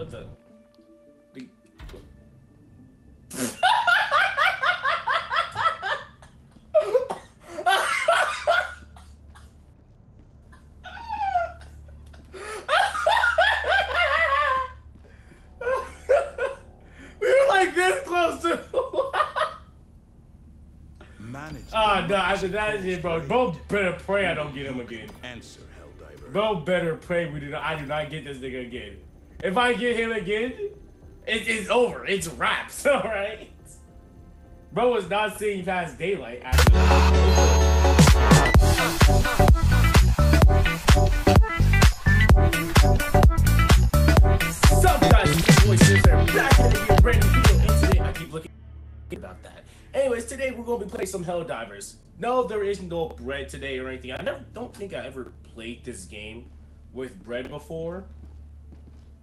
what the? the... we were like this close to. Manage. Ah, no, after that is it, bro. Bro better pray I don't get him again. Answer, Helldiver. Better pray we do not, I do not get this nigga again. If I get him again, it, it's over. It's wraps, alright? Bro was not seeing past daylight it's your boy back it again, brand new I keep looking about that. Anyways, today we're gonna be playing some Helldivers. No, there is no bread today or anything. I never don't think I ever played this game with bread before.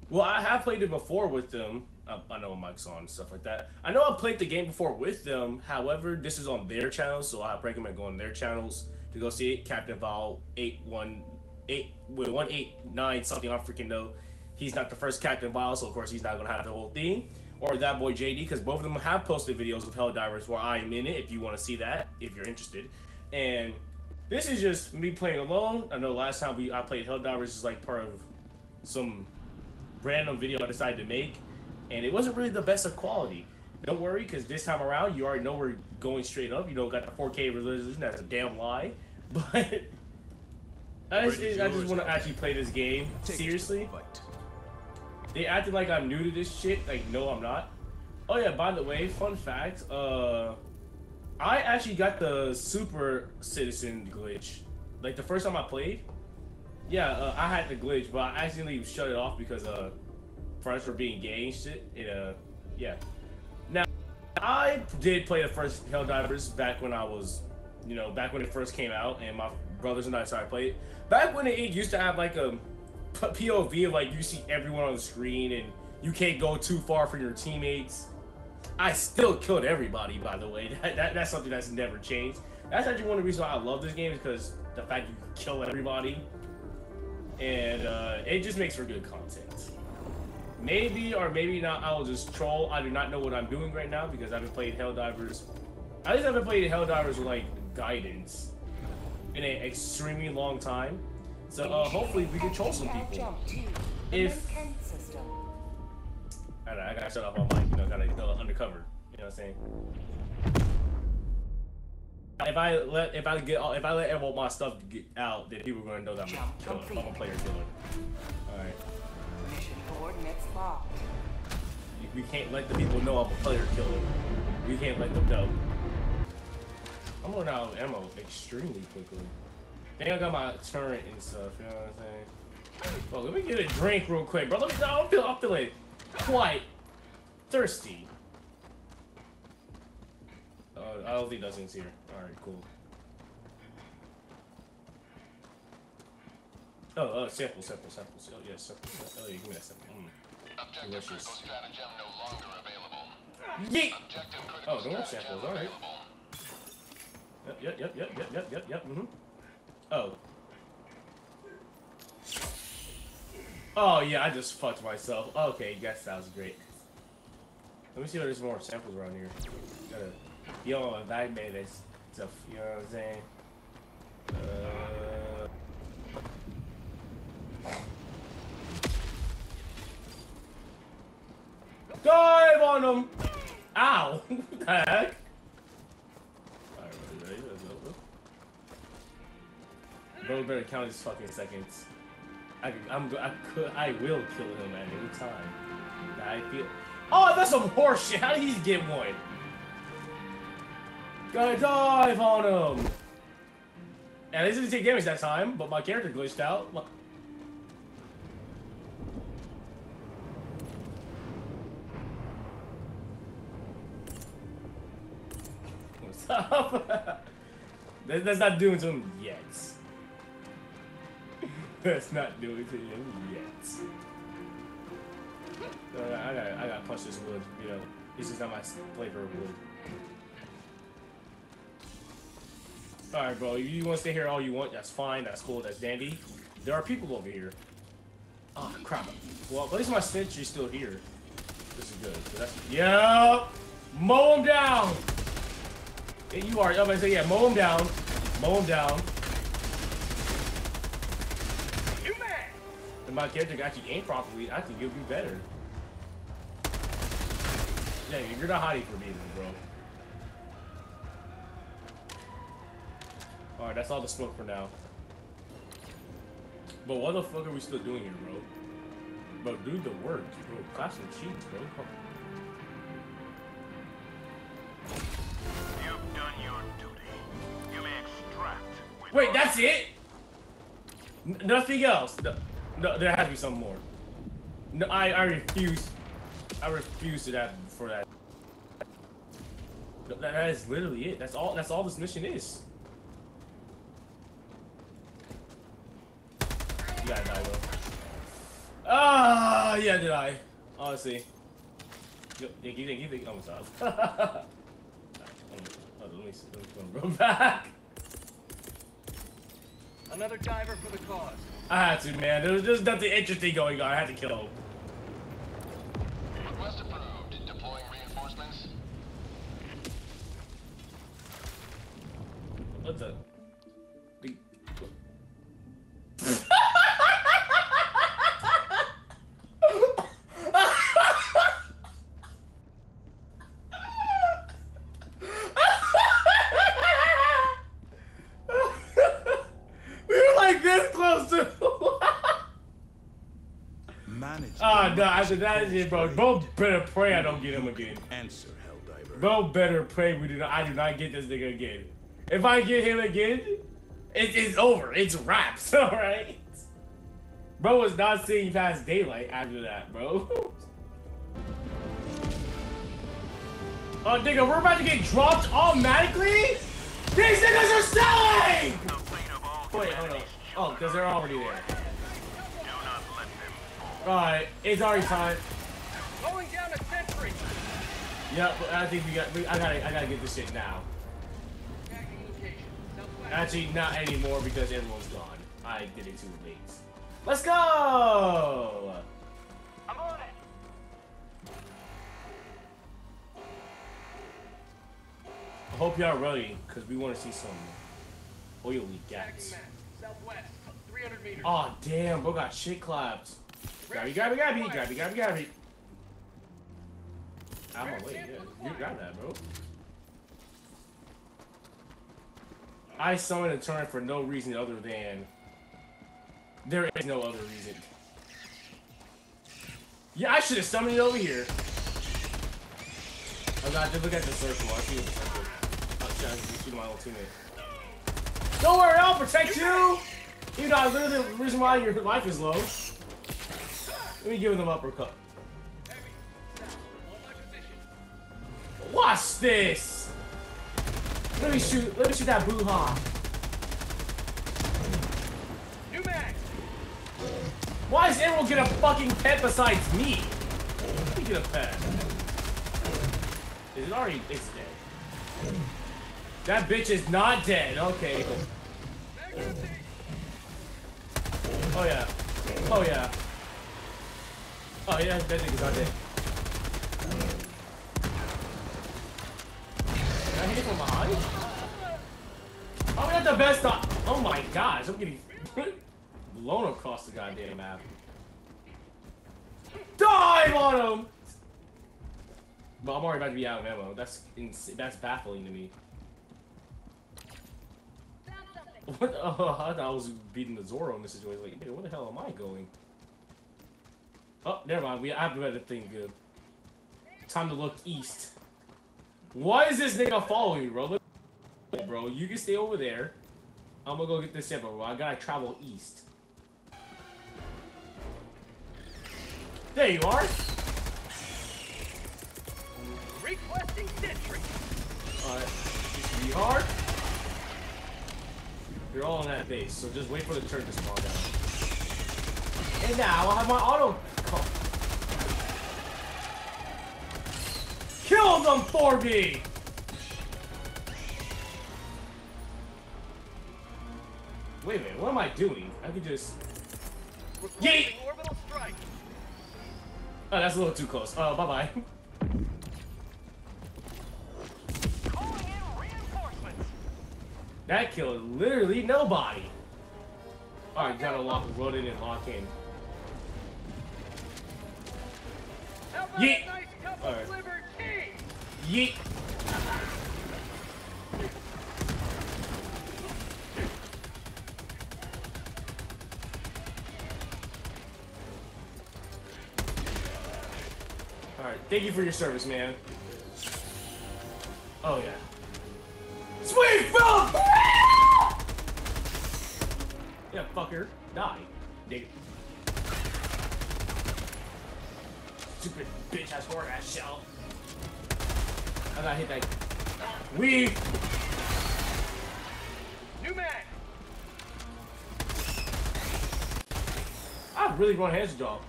Well, I have played it before with them. I, I know Mike's on and stuff like that. I know I played the game before with them. However, this is on their channel, so I recommend going their channels to go see it. Captain Val eight one eight with one eight nine something. I freaking know. He's not the first Captain Val, so of course he's not gonna have the whole thing. Or that boy JD, because both of them have posted videos of Helldivers where I am in it. If you want to see that, if you're interested. And this is just me playing alone. I know last time we I played Helldivers is like part of some random video I decided to make, and it wasn't really the best of quality. Don't worry, because this time around you already know we're going straight up. You know, got the 4K resolution. That's a damn lie, but I just, I just want to actually play this game Take it to seriously. They acted like I'm new to this shit. Like, no, I'm not. Oh yeah, by the way, fun fact. Uh, I actually got the super citizen glitch. Like the first time I played. Yeah, uh, I had the glitch, but I accidentally shut it off because uh, friends were being gay and shit. And, uh, yeah. Now, I did play the first Helldivers back when I was, you know, back when it first came out, and my brothers and I started playing. It. Back when it used to have like a p- POV of like you see everyone on the screen and you can't go too far from your teammates. I still killed everybody, by the way. That, that, that's something that's never changed. That's actually one of the reasons why I love this game is because the fact you can kill everybody, and uh, it just makes for good content. Maybe or maybe not. I will just troll. I do not know what I'm doing right now because I haven't played Helldivers. At least I haven't played Helldivers with like guidance in an extremely long time. So uh, hopefully we can troll some people. If I, know, I gotta shut off my mic, you know, gotta go undercover. You know what I'm saying? If I let if I get all if I let all my stuff get out, then people are gonna know that I'm a killer. I'm a player killer. All right, Mission coordinates locked. we can't let the people know I'm a player killer. We can't let them know. I'm running out of ammo extremely quickly. Think I got my turret and stuff. You know what I'm saying? Well, let me get a drink real quick, bro. Let me, I'm feeling, I'm feeling quite thirsty. Don't think nothing's here. Alright, cool. Oh, uh, sample, sample, sample. Oh, yeah, sample. sample. Oh, yeah, give me that sample. Mm. Objective Delicious. stratagem no longer available. Yeet! Oh, no more samples, alright. Yep, yep, yep, yep, yep, yep, yep, yep, mm-hmm. Oh. Oh, yeah, I just fucked myself. Okay, guess that was great. Let me see if there's more samples around here. Gotta my bag made this stuff, you know what I'm saying? Uh... Dive on them! Ow! what the heck? Better count his fucking seconds. I, I'm, I could, I will kill him at any time. I feel. Oh, that's some horse shit. How did he get one? Gotta dive on him. And this didn't take damage that time, but my character glitched out. What's up? That- That's not doing to him yet. That's not doing to him yet. Uh, I gotta, I gotta punch this wood. You know, this is not my flavor of wood. All right, bro. You want to stay here all you want? That's fine. That's cool. That's dandy. There are people over here. Oh crap. Well, at least my sentry's still here. This is good. So that's Yep! Mow him down! Yeah, you are. I'm gonna say, yeah, mow him down. Mow him down. If my character actually aim properly, I think it'll be better. Yeah, you're not hiding from me, bro. Alright, that's all the smoke for now. But what the fuck are we still doing here, bro? Bro, do the work, bro. Clap some cheeks, bro. You've done your duty. You may extract. Wait, that's it? N nothing else. No, no, there has to be some more. No, I, I refuse. I refuse to that for that. No, that. That is literally it. That's all. That's all this mission is. You gotta die, bro. Ah, yeah, did I? Honestly. Yo, Yeah, give it, give it. Almost off. let me, let me go back. Another diver for the cause. I had to, man. There was, just nothing interesting going on. I had to kill him. That is it, bro. Bro better pray I don't get him again. Answer, Helldiver. Bro better pray we do not. I do not get this nigga again. If I get him again, it, it's over. It's wraps. All right. Bro was not seeing past daylight after that, bro. Oh, nigga, we're about to get dropped automatically. These niggas are selling. The fate of all Wait, hold on. humanity's Oh, because they're already there. Do not let them fall. All right, it's already time. Going down a sentry. Yep, but I think we got. We, I gotta. I gotta get this shit now. Tagging location. Southwest. Actually, not anymore because everyone's gone. I did it too late. Let's go! I'm on it. I hope y'all ready because we want to see some oily map. Southwest. 300 meters. Oh damn, bro got shit clapped. Grabby, grabby, grabby, grabby, grabby, grabby. I'm away, yeah. You got that, bro. I summoned a turn for no reason other than there is no other reason. Yeah, I should have summoned it over here. Oh god, just look at the circle. I see the circle. Oh shit, I shoot my old teammate. Don't worry, I'll protect you! You know, literally the reason why your life is low. Let me give them uppercut. Heavy. South. Hold my position. Watch this! Let me shoot, let me shoot that blue hawk. New mag. Why does everyone get a fucking pet besides me? Let me get a pet. Is it already, it's dead. That bitch is not dead, okay. Oh yeah. Oh yeah. Oh yeah, that nigga's not dead. Can I hit from behind? Oh, we got the best on. Oh my gosh, I'm getting blown across the goddamn map. Dive on him! But I'm already about to be out of ammo. That's that's baffling to me. What? Oh, I thought I was beating the Zoro in this situation. Like, where the hell am I going? Oh, never mind. We I have to better thing good. Time to look east. Why is this nigga following me, bro? Look, bro, you can stay over there. I'm gonna go get this shit, bro. I gotta travel east. There you are. Requesting sentry. Alright. Sweetheart. You're all on that base, so just wait for the turret to spawn down. And now I'll have my auto. Kill them for me! Wait a minute, what am I doing? I could just. Yeet. orbital strike. Oh, that's a little too close. Oh, bye bye. Calling in reinforcements. That killed literally nobody. Alright, gotta lock, roll it and lock in. Yeet. Alright. Yeet. Alright, thank you for your service, man. Oh, yeah. Sweet Philip! Yeah, fucker. Die. Dig it. Stupid bitch ass whore ass shell. I gotta hit that. Weave! New mag. I really want hands job.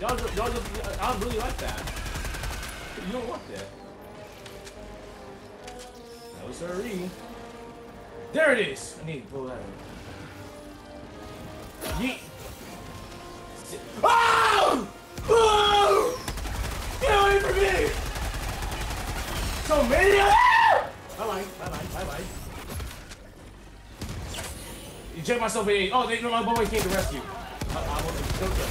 Y'all, y'all, just- I really like that. You don't want that. No, sirree. There it is! I need to pull that. Yeet! Eject myself in. Oh, they, no, my boy came to rescue. I, kill them.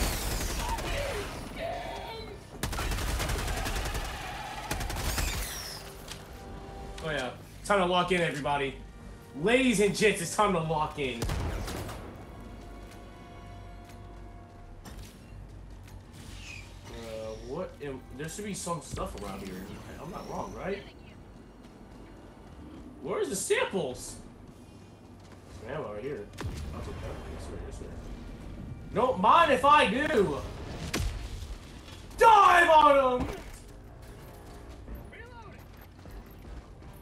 Oh yeah, time to lock in, everybody. Ladies and gents, it's time to lock in. Uh, what? There should be some stuff around here. I'm not wrong, right? Where's the samples? Right here. That's okay. Yes, sir. Yes, sir. Don't mind if I do. Dive on him. Reloading.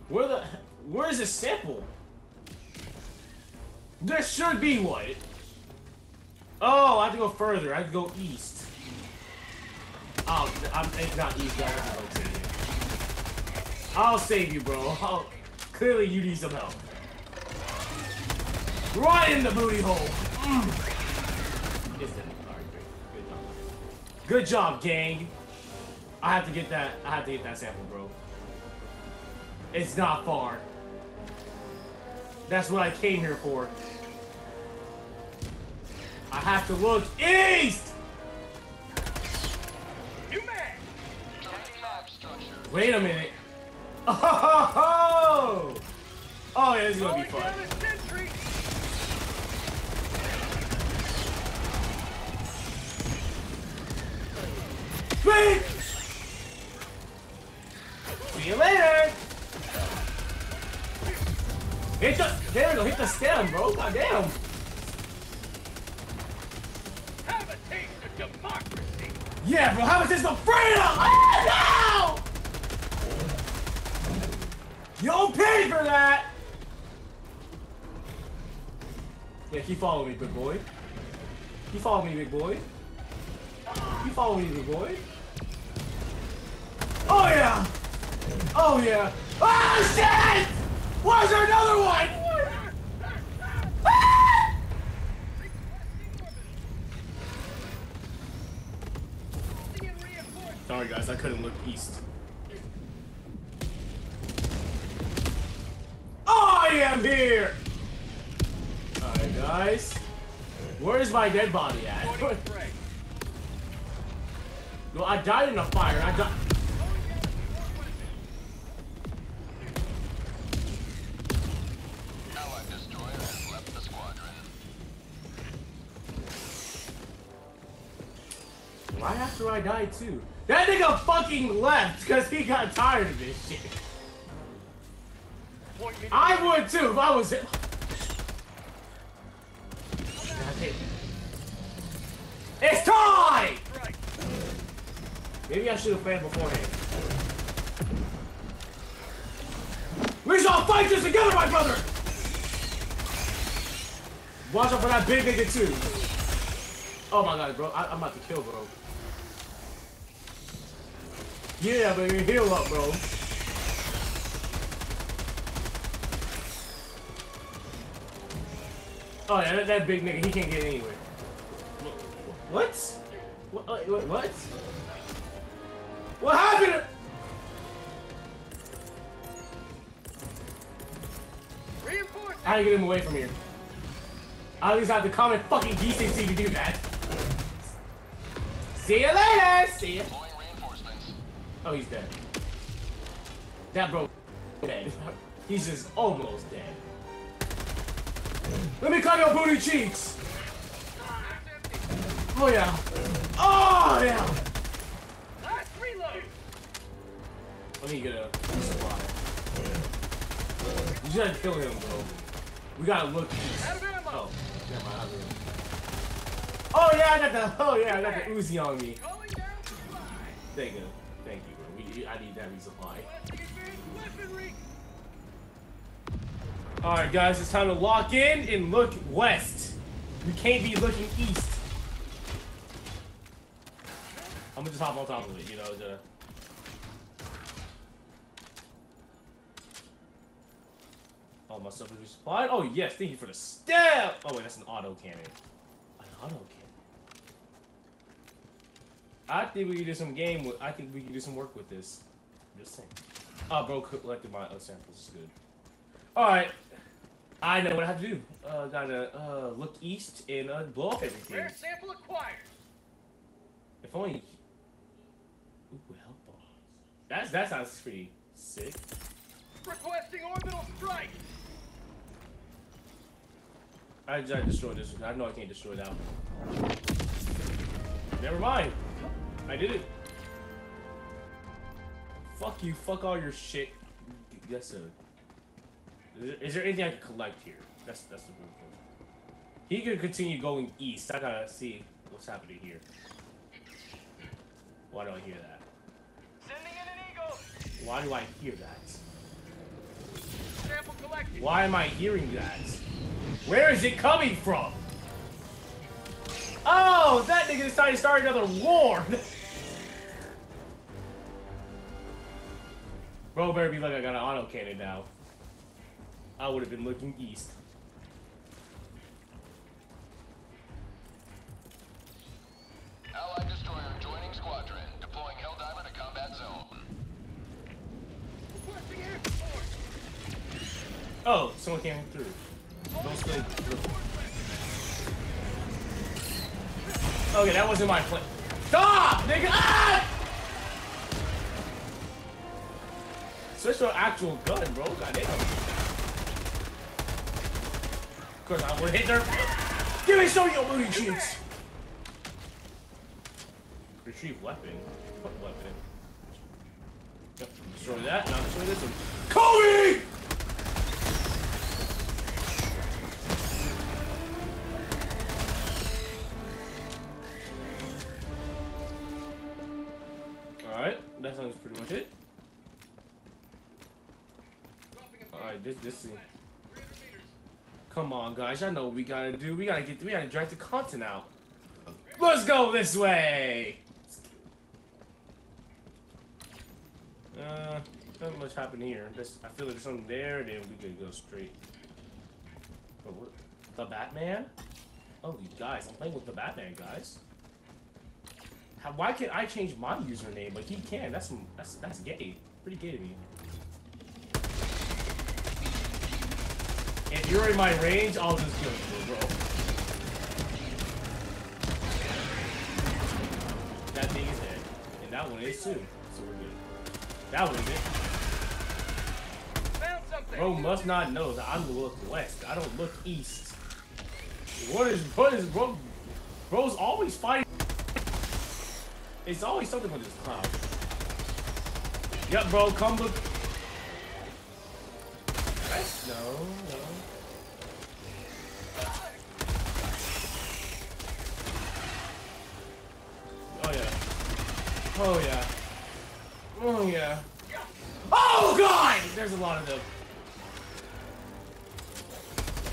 Where the? Where's the sample? There should be one. Oh, I have to go further. I have to go east. Oh, I'm, it's not east. You. I'll save you, bro. I'll, clearly, you need some help. Right in the booty hole. Mm. It's in. Alright, great. Good job. Good job, gang. I have to get that. I have to get that sample, bro. It's not far. That's what I came here for. I have to look east! New mag. Wait a minute. Oh, oh yeah, this is gonna be fun. Down a sentry. Wait! See you later! Hit the, there we go, hit the stem, bro, goddamn. Have a taste of democracy. Yeah, bro, how much is the freedom? Oh, no! You don't pay for that! Yeah, keep following me, big boy. Keep following me, big boy. Keep following me, big boy. Oh, yeah! Oh, yeah! Oh, shit! Where's there another one? Ah! Calling in reinforcements. Sorry, guys, I couldn't look east. I am here! Alright, guys. Where's my dead body at? Well, I died in a fire. I died. After I died, too. That nigga fucking left because he got tired of this shit. I would too if I was him. It's time! Maybe I should have planned beforehand. We shall fight this together, my brother! Watch out for that big nigga too. Oh my god, bro. I, I'm about to kill, bro. Yeah, baby. Heal up, bro. Oh yeah, that, that big nigga, he can't get anywhere. What? What? uh, What? What? What happened? Reinforcements! How do you get him away from here? I at least have the common fucking decency to do that. See you later! See ya. Oh, he's dead. That bro dead. He's just almost dead. Let me cut your booty cheeks! Oh yeah. Oh yeah! Last reload! Let me get a supply. You gotta kill him, bro. We gotta look. Out of ammo! Oh, never mind. Oh yeah, I got the. Oh yeah, I got the Uzi on me. Thank you, thank you, I need that resupply. Requesting advanced weaponry! All right, guys, it's time to lock in and look west. We can't be looking east. I'm gonna just hop on top of it, you know. The... Oh, my stuff is resupplied. Oh yes, thank you for the step. Oh wait, that's an auto cannon. An auto cannon. I think we can do some game. With, I think we can do some work with this. Just saying. Oh, bro, collected my uh, samples. It's good. All right. I know what I have to do. Uh, gotta uh, look east and uh, blow up everything. Rare sample acquired! If only. Ooh, help ball. That's that sounds pretty sick. Requesting orbital strike! I, I destroyed this. one. I know I can't destroy that one. Never mind. I did it. Fuck you. Fuck all your shit. Yes, sir. Is there anything I can collect here? That's that's the real thing. He can continue going east. I gotta see what's happening here. Why do I hear that? Sending in an eagle! Why do I hear that? Sample collected! Why am I hearing that? Where is it coming from? Oh, that nigga decided to start another war. Bro, better be like I got an auto cannon now. I would have been looking east. Allied destroyer joining squadron. Deploying Helldiver to combat zone. Requesting air support! Oh, someone came through. Don't stay. Okay, that wasn't my plan. Stop, nigga! Ah! Switch to an actual gun, bro. Goddamn. Of course, I would hit their. Give me some of your booty cheeks. Retrieve weapon. What weapon? Yep, destroy that. Now destroy this one. Kobe! Thing. Come on guys, I know what we gotta do. We gotta get we gotta drag the content out. Let's go this way! Uh not much happened here. This, I feel like there's something there, then we could go straight. Oh, what? The Batman? Oh, you guys, I'm playing with the Batman, guys. How, why can't I change my username, but he can? That's that's that's gay. Pretty gay to me. If you're in my range, I'll just kill you, bro. That thing is dead, and that one is too. So we're good. That one is it. Found something! Bro must not know that I'm look west. I don't look east. What is what is bro? Bro's always fighting. It's always something with this cloud. Yep, bro, come look. No, no. Oh yeah. Oh yeah. Oh god! There's a lot of them.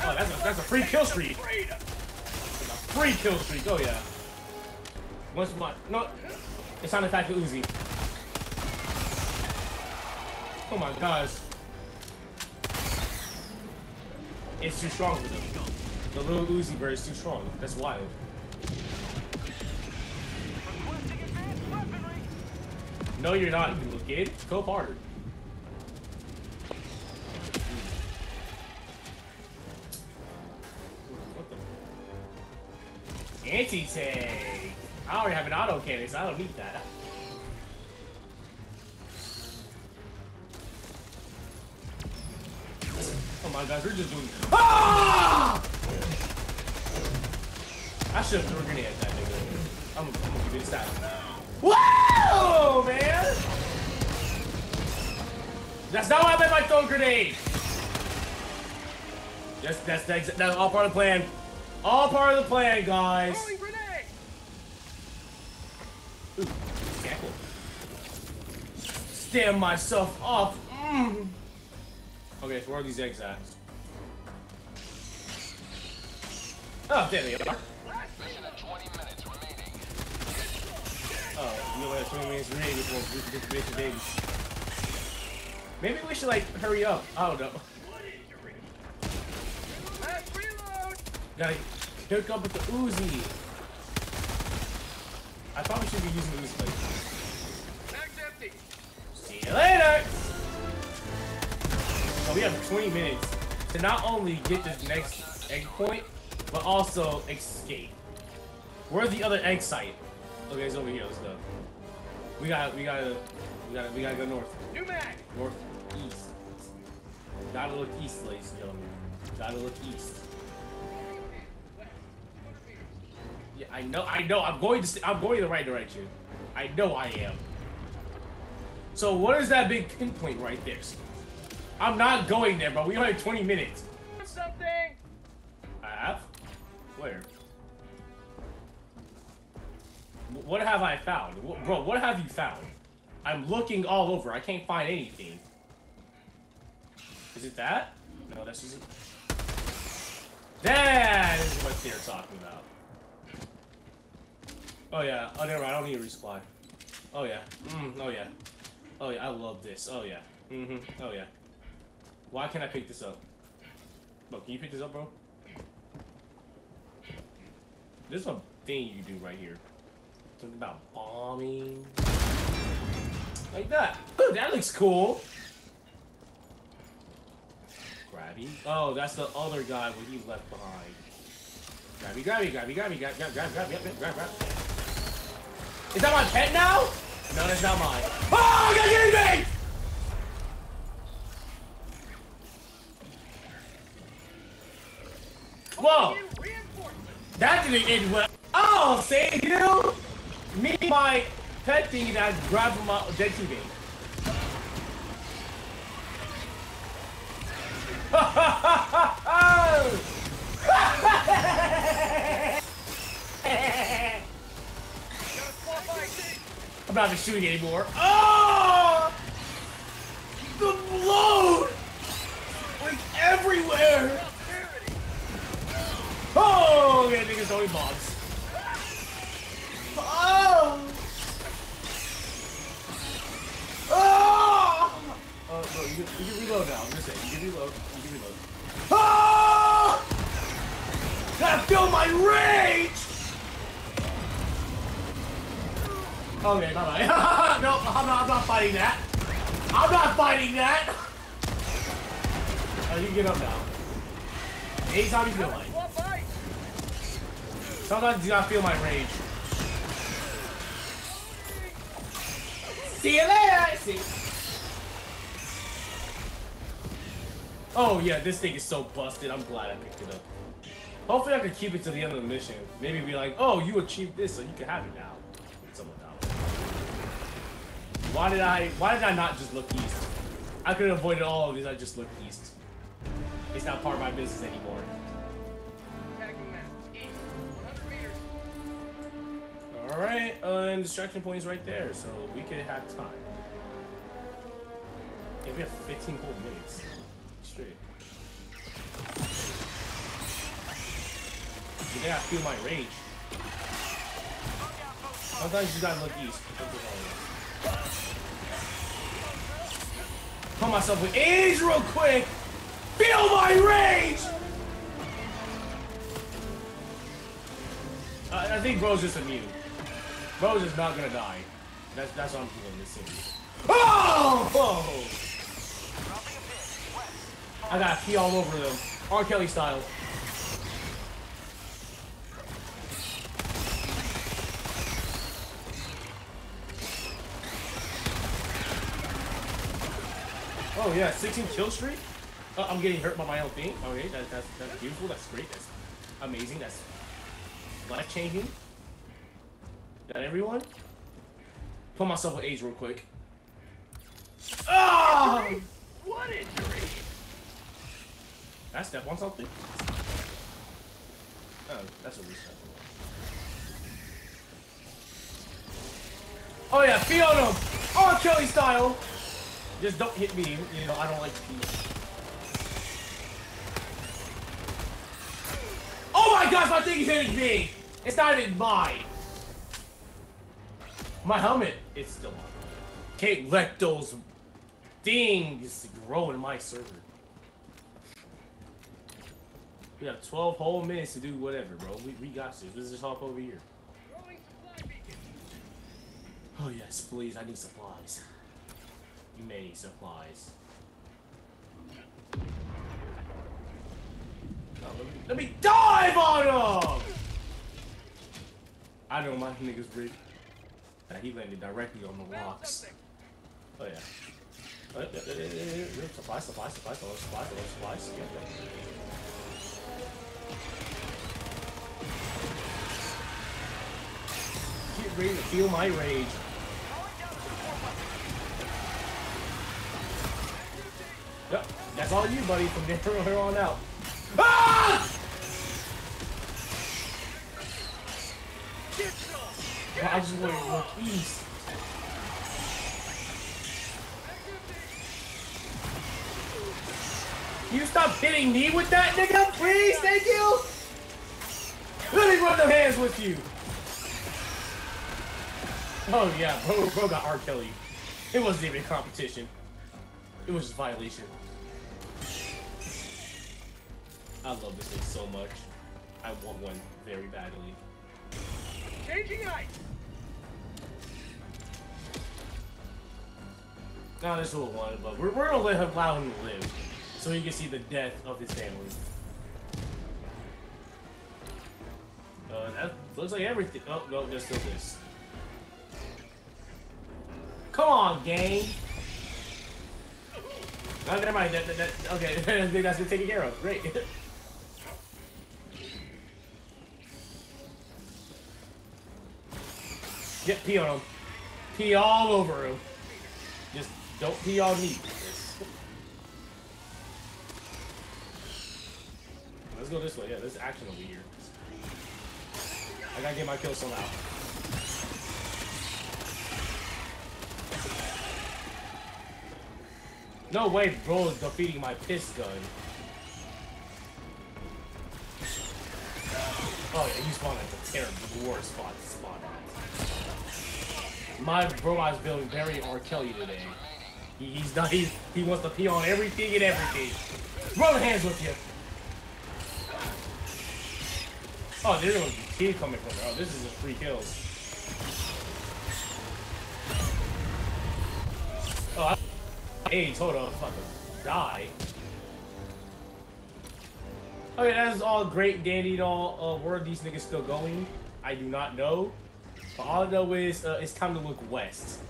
Oh, that's a that's a free kill streak. Freedom! Free kill streak. Oh yeah. Once my no, it's time to attack the Uzi. Oh my gosh. It's too strong for them. The little Uzi bird is too strong. That's wild. No, you're not, kid. Go harder. What? Anti-tank! I already have an auto cannon, so I don't need that. Oh my god, we're just doing. Ah! I should have threw a grenade at that nigga. I'm, gonna give it a stab. Whoa, man! That's not what I meant by throw grenade. That's that's that's, that's all part of the plan. All part of the plan, guys. Throwing grenade! Ooh. Stand myself off. Mm. Okay, so where are these eggs at? Oh, there they are. Oh, you only have 20 minutes remaining before we can get to bitch baby. Maybe we should like hurry up. I don't know. Gotta hook up with the Uzi. I probably should be using the Uzi. See you later. So we have 20 minutes to not only get this next egg point, but also escape. Where's the other egg site? Okay, it's over here. Let's go. We got, we gotta, we gotta, we gotta go north. New man. North, east. Gotta look east, ladies and gentlemen. Gotta look east. Yeah, I know, I know. I'm going to, I'm going in the right direction. I know I am. So what is that big pinpoint right there? I'm not going there, but we only have 20 minutes. Something! I have? Where? What have I found? Wh- Bro, what have you found? I'm looking all over. I can't find anything. Is it that? No, this isn't. That is what they're talking about. Oh yeah. Oh, never mind. I don't need a resupply. Oh yeah. Mm, oh yeah. Oh yeah. I love this. Oh yeah. Mm-hmm. Oh yeah. Why can't I pick this up? Bro, can you pick this up, bro? There's a thing you do right here. Something about bombing. Like that. Ooh, that looks cool. Grabby. Oh, that's the other guy what he left behind. Grabby, grabby, grabby, grabby, grab, grab, grab, grab, grab, grab, grab. Is that my pet now? No, that's not mine. Oh, I got getting me! Whoa! That didn't end well. Oh, say you? Me, my pet thing that grabbed my swap ID! I'm not even shooting anymore. Oh! The blood! Like everywhere! Oh, niggas throwing bombs. Oh! Oh! Oh, bro, you can, you can reload now. I'm just saying, you can reload. You can reload. Oh! Gotta feel my rage! Okay, bye bye. no, I'm not, I'm not fighting that. I'm not fighting that! Oh, you can get up now. Anytime you feel like. Sometimes you gotta feel my rage. See you later! See. Oh yeah, this thing is so busted. I'm glad I picked it up. Hopefully I can keep it to the end of the mission. Maybe be like, oh, you achieved this, so you can have it now. Someone else. Why did I? Why did I not just look east? I could have avoided all of these. I just looked east. It's not part of my business anymore. Tagging map. East. 100 meters. All right, uh, and distraction point is right there, so we could have time. Yeah, we have 15 whole minutes Gotta feel my rage. Sometimes you gotta look east. Put myself with ease real quick. Feel my rage. I, I think bro's just immune. Bro's just not gonna die. That's that's what I'm doing this scene. Oh! I got pee all over them. R. Kelly style. Oh yeah, 16 kill streak? Uh, I'm getting hurt by my own thing. Okay, that, that's that's beautiful. That's great. That's amazing. That's life changing. That everyone? Put myself with age real quick. Ah! What injury? Did I step on something? Oh, that's a reset. Oh yeah, pee on. Kelly style! Just don't hit me, you know, I don't like pee. Oh my gosh, my thing is hitting me! It's not even mine! My helmet is still on. Can't let those things grow in my server. We have 12 whole minutes to do whatever, bro. We, we got this. Let's just hop over here. Throwing supply beacon. Oh yes, please, I need supplies. You may need supplies. Oh, let, me, let me dive on him! I know my nigga's rigged. Uh, he landed directly on the rocks. Oh yeah. Uh, uh, uh, uh, Supplies, supplies, supplies, supplies, supplies, supplies, supplies. Yeah, yeah. Get ready to feel my rage. That's all you, buddy, from there on out. Ah! Well, I just want to look east. You stop hitting me with that, nigga, please, thank you. Let me rub them hands with you. Oh yeah, bro, bro got R. Kelly. It wasn't even competition. It was just violation. I love this thing so much. I want one very badly. Changing ice. Not this little one, but we're, we're gonna let him allow him to live, so he can see the death of his family. Uh, that looks like everything. Oh no, there's still this. Come on, gang. Oh, never mind. That, that, that, okay, I think that's been taken care of. Great. Get pee on him. Pee all over him. Just don't pee on me. Let's go this way. Yeah, there's action over here. I gotta get my kill somehow. No way, bro is defeating my piss gun. Oh yeah, you spawn at the terrible, the worst My bro is building very R. Kelly today. He, he's not. He's, he wants to pee on everything and everything. Rub hands with you. Oh, there's a kid coming from there. Oh, this is a free kill. Oh, I hold on, fucking die. Okay, that's all great, dandy, and all. Uh, where are these niggas still going? I do not know. But all I know is uh, it's time to look west.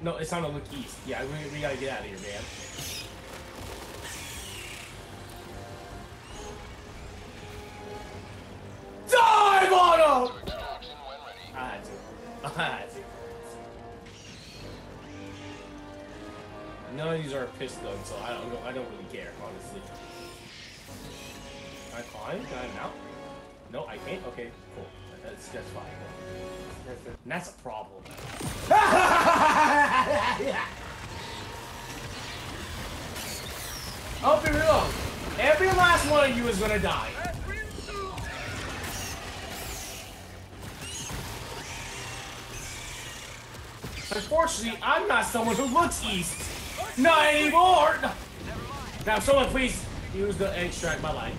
No, it's time to look east. Yeah, we, we gotta get out of here, man. Dive on him! I had. None of these are piss guns, so I don't. I don't really care, honestly. Can I climb? Can I mount? No, I can't. Okay, cool. That's that's fine. And that's a problem. I'll be real. Every last one of you is gonna die. Unfortunately, I'm not someone who looks east. Not anymore. Now, someone please use the extract my life.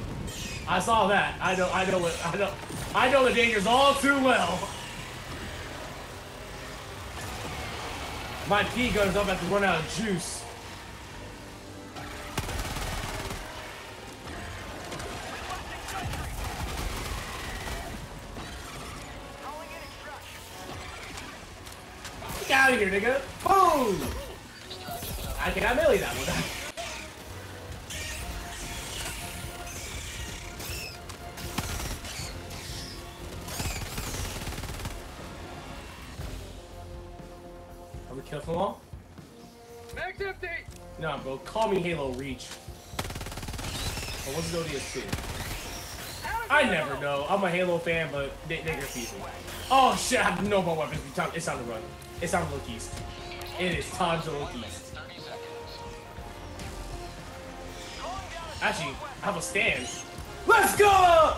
I saw that. I know. I know what. I know. I know the dangers all too well. My pee guns up about to run out of juice. Are we kill them all? Max empty! No, bro. Call me Halo Reach. The ODST? Out of I never know. I'm a Halo fan, but they, they confuse me. Oh shit, I have no more weapons. It's time, to run. It's time to look east. It is time to look east. Actually, I have a stand. Let's go!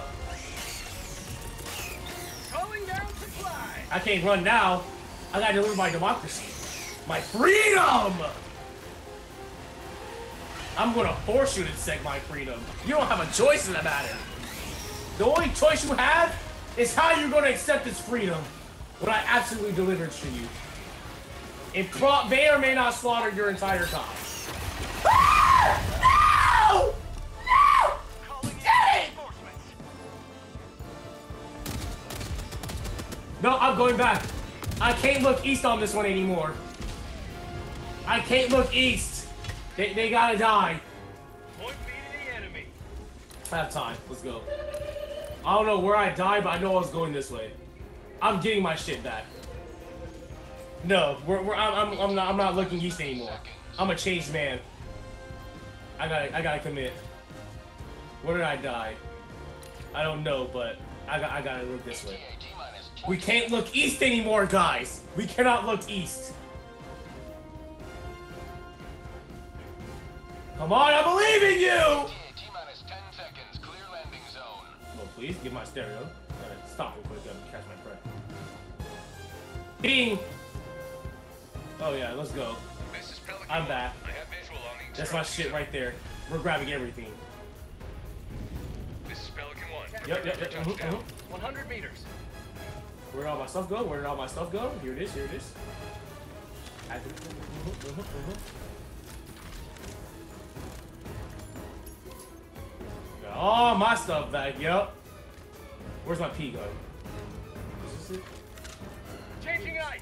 Calling down supply! I can't run now. I gotta deliver my democracy. My freedom! I'm gonna force you to take my freedom. You don't have a choice in the matter. The only choice you have is how you're gonna accept this freedom when I absolutely deliver it to you. It pro- may or may not slaughter your entire. Ah! No! No! Damn it! No, I'm going back. I can't look east on this one anymore. I can't look east. They, they gotta die. Point B to the enemy. I have time. Let's go. I don't know where I died, but I know I was going this way. I'm getting my shit back. No, we're, we're, I'm, I'm, I'm not. I'm not looking east anymore. I'm a changed man. I gotta, I gotta commit. Where did I die? I don't know, but I got, I gotta look this way. We can't look east anymore, guys. We cannot look east. Come on, I believe in you. TAT minus 10 seconds. Clear landing zone. Well, please give my stereo. Alright, stop real quick. I'm catch my breath. Bing. Oh yeah, let's go. This Pelican. I'm back. I have visual on That's my shit right there. We're grabbing everything. This is Pelican 1. Yep, yep, yep. mhm, mhm. 100 meters. Where did all my stuff go? Where did all my stuff go? Here it is. Here it is. I think- mhm, mhm, Got all my stuff back. Yep. Where's my P gun? Is this it? Changing ice.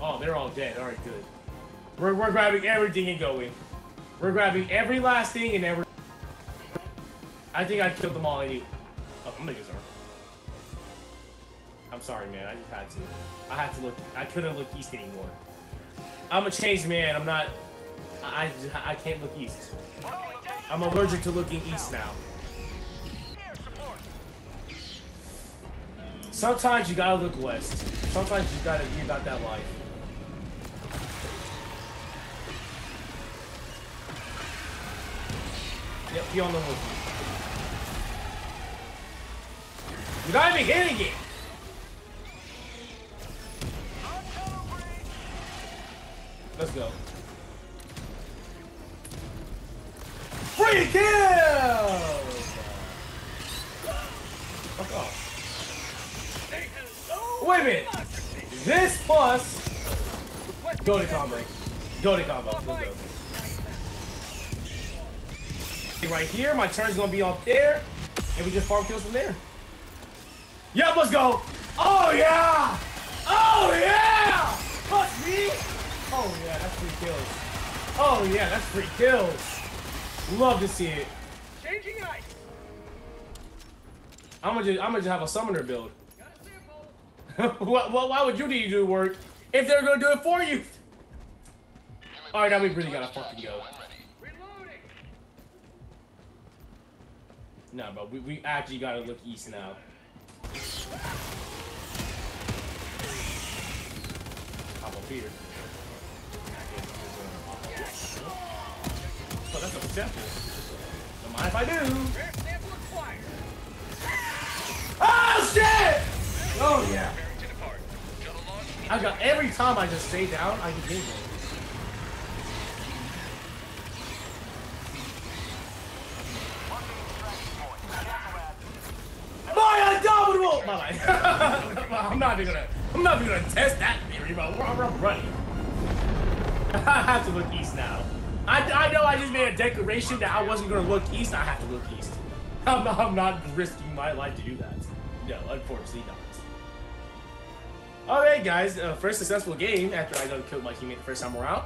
Oh, they're all dead. All right, good. We're, we're grabbing everything and going. We're grabbing every last thing and every. I think I killed them all. Any. Oh, I'm gonna. I'm sorry, man. I just had to. I had to look. I couldn't look east anymore. I'm a changed man. I'm not. I I, can't look east. I'm allergic to looking east now. Sometimes you gotta look west. Sometimes you gotta be about that life. Yep, be on the hook. You're not even hitting it! Let's go. Free kill! Fuck off. Wait a minute. This plus go to combo. Go to combo. Let's go. Right here, my turn's gonna be up there, and we just farm kills from there. Yep, let's go. Oh yeah! Oh yeah! Plus me? Oh yeah, that's free kills. Oh yeah, that's free kills. Love to see it. Changing ice. I'm gonna just, I'm gonna just have a summoner build. What, what, why would you need to do work if they're gonna do it for you? Alright, now we really gotta fucking go. When ready. Reloading. Nah, bro, we, we actually gotta look east now. Hop up here. Oh, that's a sample. Don't mind if I do. Oh shit! Oh yeah. I got every time I just stay down, I get mode. My indomitable! My bad. I'm not even gonna. I'm not even gonna test that theory, but I'm running. I have to look east now. I, I know I just made a declaration that I wasn't gonna look east. I have to look east. I'm not, I'm not risking my life to do that. No, unfortunately not. Alright guys, uh, first successful game after I done killed my teammate the first time around.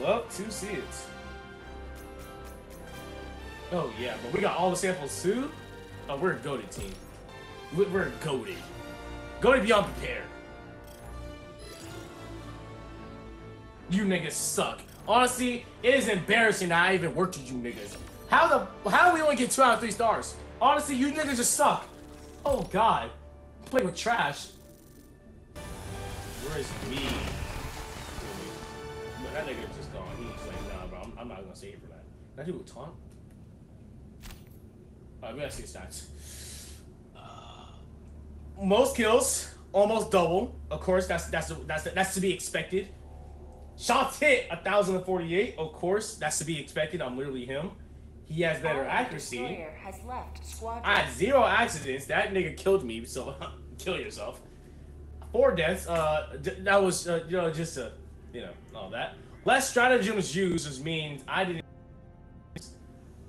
Love to see it. Oh yeah, but we got all the samples too? Oh, we're a goaded team. We- We're goaded. Goaded beyond prepared. You niggas suck. Honestly, it is embarrassing that I even worked with you niggas. How the how do we only get two out of three stars? Honestly, you niggas just suck. Oh god. Play with trash. Where is me? No, that nigga just gone. He's like, nah, bro, I'm, I'm not gonna here for that. I do a taunt? Alright, we gotta see the stats. Uh, most kills, almost double. Of course, that's that's that's that's to be expected. Shots hit 1,048. Of course, that's to be expected. I'm literally him. He has better Allied accuracy. has left squadron. I had zero accidents. That nigga killed me, so kill yourself. Four deaths. Uh, that was uh, you know just a you know all that. Less stratagems used, which means I didn't.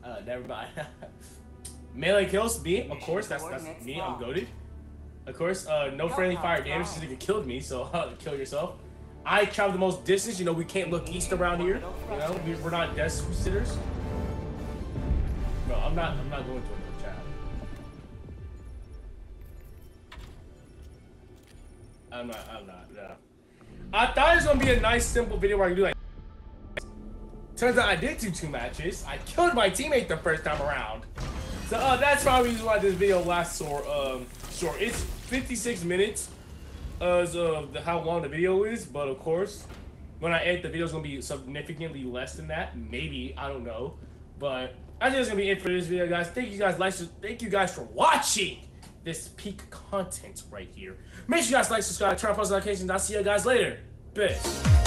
Uh, never mind. Melee kills me, of course. That's that's me. I'm goaded. Of course, uh, no friendly fire damage. This nigga killed me, so kill yourself. I travel the most distance. You know we can't look east around here. You know we, we're not death sitters. Bro, I'm not. I'm not going to another chat. I'm not. I'm not. Yeah. I thought it was gonna be a nice, simple video where I could do like. Turns out I did do two matches. I killed my teammate the first time around. So uh, that's probably why this video lasts so um, short. It's 56 minutes as of the, how long the video is, but of course, when I edit the video, it's gonna be significantly less than that. Maybe I don't know, but I think it's gonna be it for this video, guys. Thank you guys, like, thank you guys for watching this peak content right here. Make sure you guys like, subscribe, turn on post notifications. I'll see you guys later. Peace.